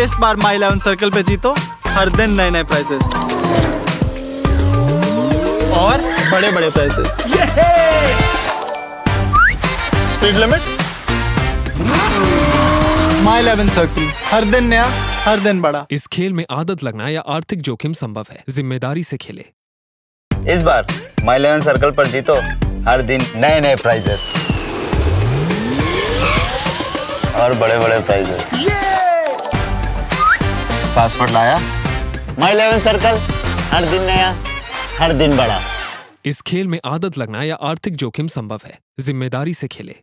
इस बार माई eleven circle पे जीतो हर दिन नए नए प्राइजेस और बड़े बड़े prizes speed limit my eleven circle हर दिन नया हर दिन बड़ा। इस खेल में आदत लगना या आर्थिक जोखिम संभव है ज़िम्मेदारी से खेले। इस बार माई इलेवन सर्कल पर जीतो हर दिन नए नए प्राइजेस और बड़े बड़े प्राइजेस पासपोर्ट लाया। माई इलेवन सर्कल हर दिन नया, हर दिन बड़ा। इस खेल में आदत लगना या आर्थिक जोखिम संभव है। ज़िम्मेदारी से खेले।